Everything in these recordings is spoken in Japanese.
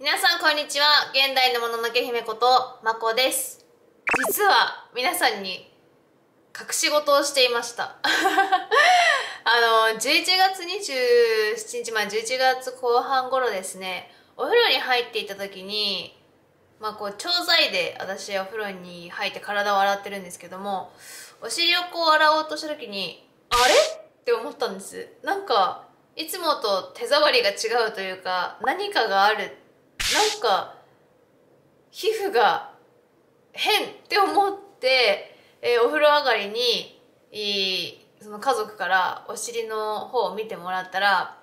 皆さんこんにちは。現代のもののけ姫ことまこです。実は皆さんに隠し事をしていました。あの11月27日前11月後半頃ですね。お風呂に入っていた時にまあこう調剤で私お風呂に入って体を洗ってるんですけどもお尻をこう洗おうとした時にあれ？って思ったんです。なんかいつもと手触りが違うというか何かがあるなんか皮膚が変って思って、えー、お風呂上がりにいその家族からお尻の方を見てもらったら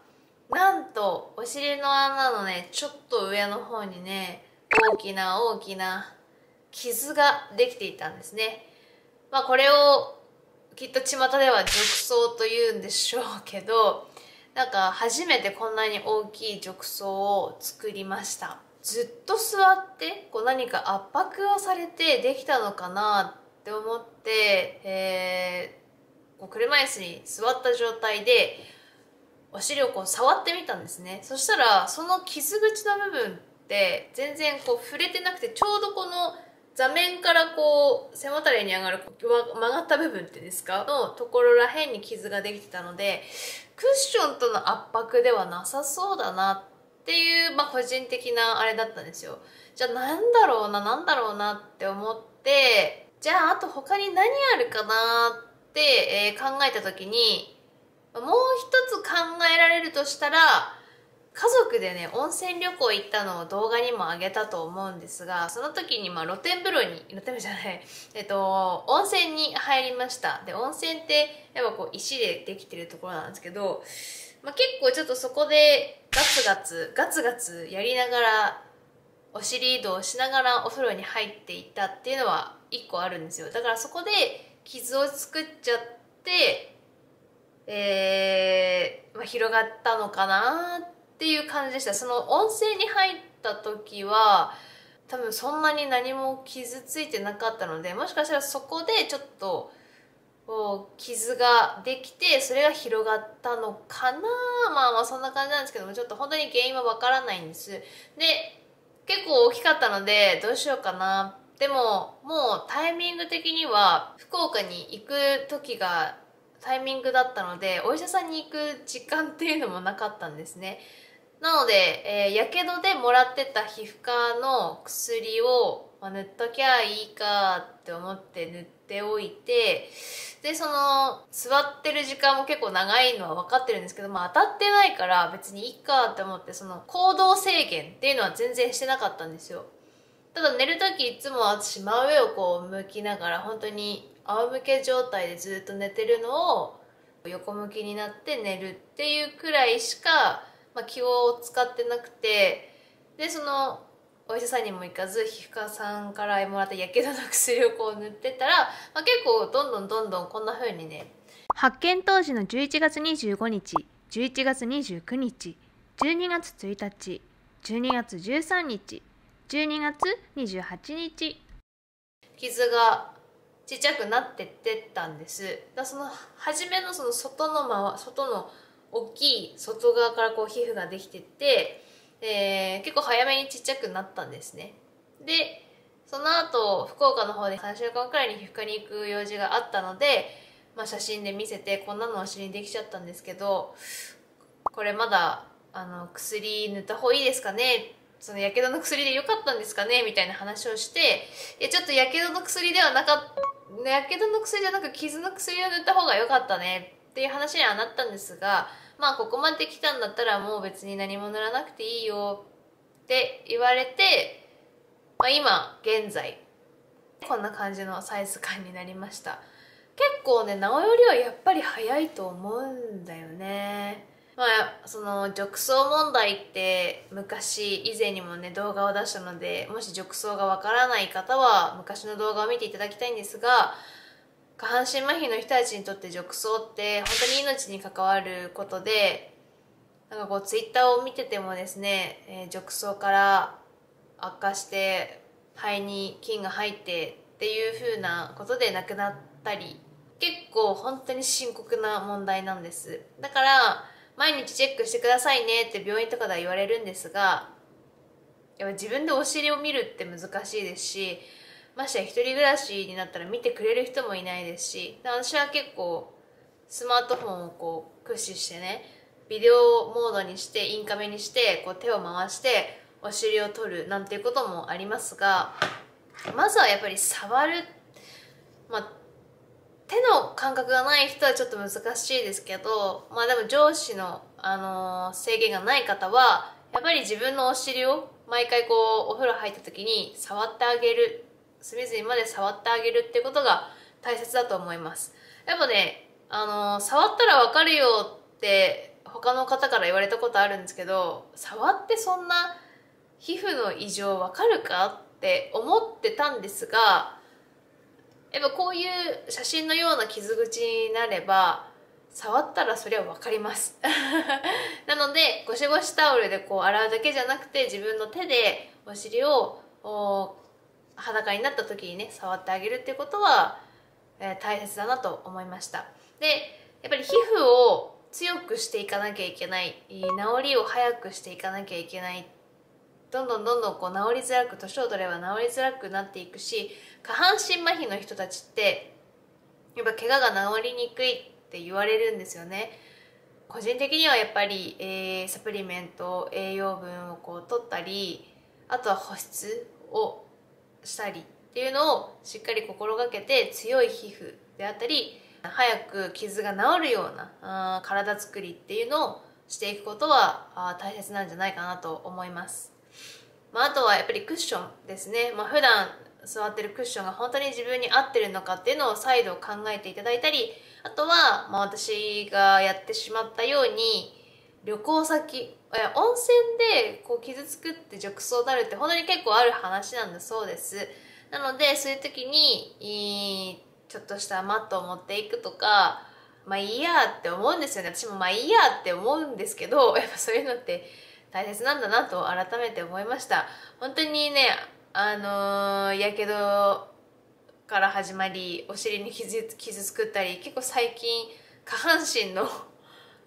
なんとお尻の穴のねちょっと上の方にね大きな大きな傷ができていたんですね。まあこれをきっと巷では褥瘡というんでしょうけどなんか初めてこんなに大きい褥瘡を作りました。ずっと座ってこう何か圧迫をされてできたのかなって思って、えー、こう車椅子に座った状態でお尻をこう触ってみたんですね。そしたらその傷口の部分って全然こう触れてなくてちょうどこの座面からこう背もたれに上がる曲がった部分ってですか？のところらへんに傷ができてたのでクッションとの圧迫ではなさそうだなっていう、まあ、個人的なあれだったんですよ。じゃあなんだろうななんだろうなって思ってじゃああと他に何あるかなって、えー、考えた時にもう一つ考えられるとしたら家族でね温泉旅行行ったのを動画にも上げたと思うんですがその時にまあ露天風呂に露天風呂じゃないえっと温泉に入りました。で温泉ってやっぱこう石でできてるところなんですけど、まあ、結構ちょっとそこでガツガツガツガツやりながらお尻移動しながらお風呂に入っていったっていうのは1個あるんですよ。だからそこで傷を作っちゃってえー、まあ、広がったのかなってっていう感じでした。その温泉に入った時は多分そんなに何も傷ついてなかったのでもしかしたらそこでちょっとこう傷ができてそれが広がったのかな？まあまあそんな感じなんですけどもちょっと本当に原因はわからないんです。で結構大きかったのでどうしようかな。でももうタイミング的には福岡に行く時がタイミングだったのでお医者さんに行く時間っていうのもなかったんですね。なので、えー、やけどでもらってた皮膚科の薬を、まあ、塗っときゃいいかって思って塗っておいてでその座ってる時間も結構長いのは分かってるんですけど、まあ、当たってないから別にいいかって思ってその行動制限っていうのは全然してなかったんですよ。ただ寝る時いつも私真上をこう向きながら本当に仰向け状態でずっと寝てるのを横向きになって寝るっていうくらいしかまあ、気を使ってなくてでそのお医者さんにも行かず皮膚科さんからもらったやけどの薬をこう塗ってたら、まあ、結構どんどんどんどんこんな風にね発見当時の11月25日11月29日12月1日12月13日12月28日。傷がちっちゃくなってってたんです。だその初めのその外のま外の大きい外側からこう皮膚ができてって、えー、結構早めにちっちゃくなったんですね。でその後福岡の方で3週間くらいに皮膚科に行く用事があったので、まあ、写真で見せてこんなのお尻にできちゃったんですけどこれまだあの薬塗った方がいいですかね？そのやけどの薬で良かったんですかね？みたいな話をしていやちょっとやけどの薬ではなかったやけどの薬じゃなく傷の薬を塗った方が良かったね。っていう話にはなったんですがまあここまで来たんだったらもう別に何も塗らなくていいよって言われて、まあ、今現在こんな感じのサイズ感になりました。結構ねなおよりはやっぱり早いと思うんだよね。まあその褥瘡問題って昔以前にもね動画を出したのでもし褥瘡がわからない方は昔の動画を見ていただきたいんですが下半身麻痺の人たちにとって褥瘡って本当に命に関わることでなんかこうツイッターを見ててもですね、えー、褥瘡から悪化して肺に菌が入ってっていう風なことで亡くなったり結構本当に深刻な問題なんです。だから毎日チェックしてくださいねって病院とかでは言われるんですがやっぱ自分でお尻を見るって難しいですしましてや一人暮らしになったら見てくれる人もいないですし私は結構スマートフォンをこう駆使してねビデオモードにしてインカメにしてこう手を回してお尻を取るなんていうこともありますがまずはやっぱり触る。まあ手の感覚がない人はちょっと難しいですけどまあでも上司の、あのー、制限がない方はやっぱり自分のお尻を毎回こうお風呂入った時に触ってあげる。隅々まで触ってあげるってことが大切だと思います。やっぱねあの、触ったらわかるよって他の方から言われたことあるんですけど触ってそんな皮膚の異常わかるかって思ってたんですがやっぱこういう写真のような傷口になれば触ったらそれは分かります。なのでゴシゴシタオルでこう洗うだけじゃなくて自分の手でお尻を裸になった時にね触ってあげるっていうことは、えー、大切だなと思いました。でやっぱり皮膚を強くしていかなきゃいけない治りを早くしていかなきゃいけないどんどんどんどんこう治りづらく年を取れば治りづらくなっていくし下半身麻痺の人たちってやっぱ怪我が治りにくいって言われるんですよね。個人的にはやっぱり、えー、サプリメント栄養分をこう取ったりあとは保湿をしたりっていうのをしっかり心がけて強い皮膚であったり早く傷が治るようなあ体作りっていうのをしていくことはあ大切なんじゃないかなと思います。まあ、あとはやっぱりクッションですね、まあ、普段座ってるクッションが本当に自分に合ってるのかっていうのを再度考えていただいたりあとは、まあ、私がやってしまったように旅行先。温泉でこう傷つくって褥瘡になるって本当に結構ある話なんだそうです。なのでそういう時にちょっとしたマットを持っていくとかまあいいやって思うんですよね。私もまあいいやって思うんですけど やっぱそういうのって大切なんだなと改めて思いました。本当にねあのやけどから始まりお尻に傷傷作ったり結構最近下半身の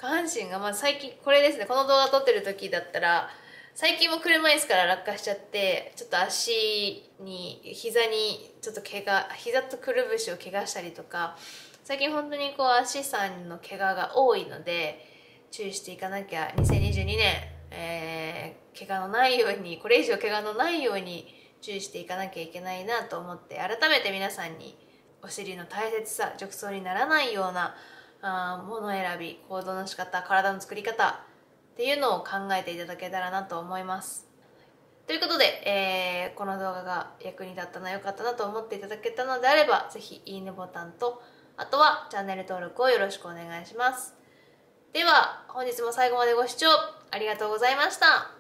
下半身がまあ最近これですねこの動画撮ってる時だったら最近も車椅子から落下しちゃってちょっと足に膝にちょっと怪我膝とくるぶしを怪我したりとか最近本当にこう足さんの怪我が多いので注意していかなきゃ2022年えー、怪我のないようにこれ以上怪我のないように注意していかなきゃいけないなと思って改めて皆さんにお尻の大切さ褥瘡にならないようなあもの選び行動の仕方体の作り方っていうのを考えていただけたらなと思います。ということで、えー、この動画が役に立ったな良かったなと思っていただけたのであれば是非いいねボタンとあとはチャンネル登録をよろしくお願いします。では本日も最後までご視聴ありがとうございました。